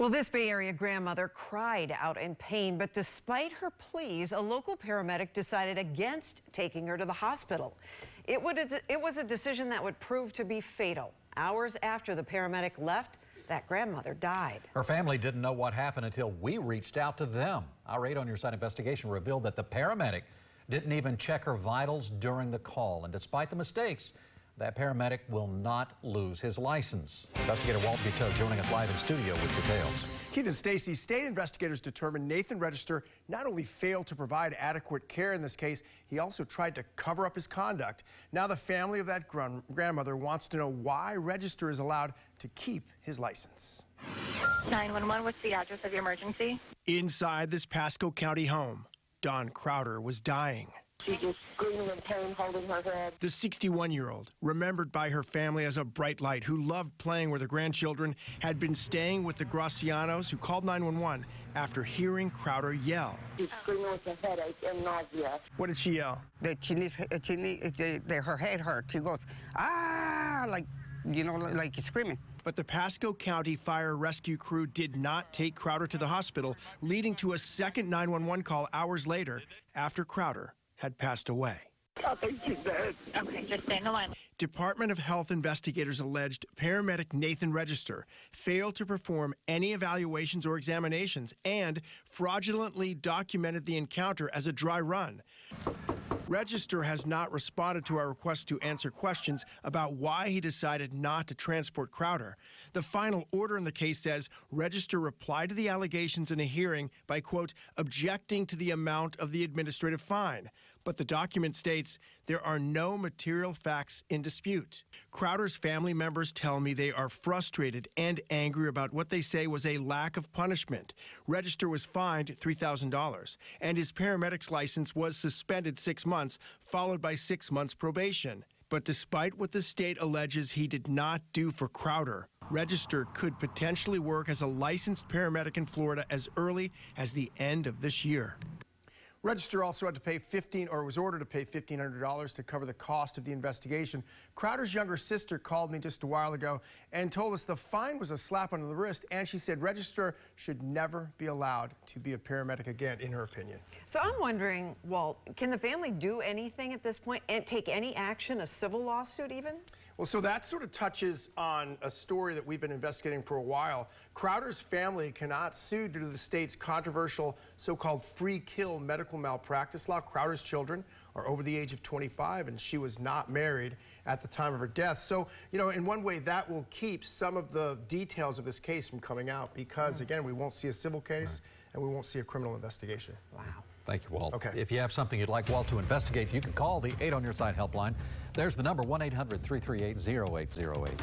Well, this Bay Area grandmother cried out in pain, but despite her pleas, a local paramedic decided against taking her to the hospital. It, would, it was a decision that would prove to be fatal. Hours after the paramedic left, that grandmother died. Her family didn't know what happened until we reached out to them. Our 8 on your side investigation revealed that the paramedic didn't even check her vitals during the call. And despite the mistakes, that paramedic will not lose his license. Investigator Walt Buteau joining us live in studio with details. Keith and Stacy, state investigators determined Nathan Register not only failed to provide adequate care in this case, he also tried to cover up his conduct. Now the family of that grandmother wants to know why Register is allowed to keep his license. 911, what's the address of your emergency? Inside this Pasco County home, Don Crowder was dying. She just screaming in pain, holding her head. The 61 year old, remembered by her family as a bright light who loved playing with her grandchildren, had been staying with the Gracianos who called 911 after hearing Crowder yell. She's screaming with a headache and nausea. What did she yell? That she needs, she needs, that her head hurts. She goes, ah, like, you know, like you're screaming. But the Pasco County Fire Rescue Crew did not take Crowder to the hospital, leading to a second 911 call hours later after Crowder had passed away. I think she's. Okay, just stay in the line. Department of Health investigators alleged paramedic Nathan Register failed to perform any evaluations or examinations and fraudulently documented the encounter as a dry run. Register has not responded to our request to answer questions about why he decided not to transport Crowder. The final order in the case says Register replied to the allegations in a hearing by, quote, objecting to the amount of the administrative fine. But the document states there are no material facts in dispute. Crowder's family members tell me they are frustrated and angry about what they say was a lack of punishment. Register was fined $3,000, and his paramedic's license was suspended six months, followed by six months probation. But despite what the state alleges he did not do for Crowder, Register could potentially work as a licensed paramedic in Florida as early as the end of this year. Register also had to pay 15 or was ordered to pay $1,500 to cover the cost of the investigation. Crowder's younger sister called me just a while ago and told us the fine was a slap on the wrist and she said Register should never be allowed to be a paramedic again in her opinion. So I'm wondering, Walt, can the family do anything at this point and take any action, a civil lawsuit even? Well, so that sort of touches on a story that we've been investigating for a while. Crowder's family cannot sue due to the state's controversial so-called free kill medical malpractice law. Crowder's children are over the age of 25 and she was not married at the time of her death. So, you know, in one way that will keep some of the details of this case from coming out because, mm. again, we won't see a civil case and we won't see a criminal investigation. Wow. Thank you, Walt. Okay. If you have something you'd like Walt to investigate, you can call the 8 on your side helpline. There's the number 1 800 338 0808.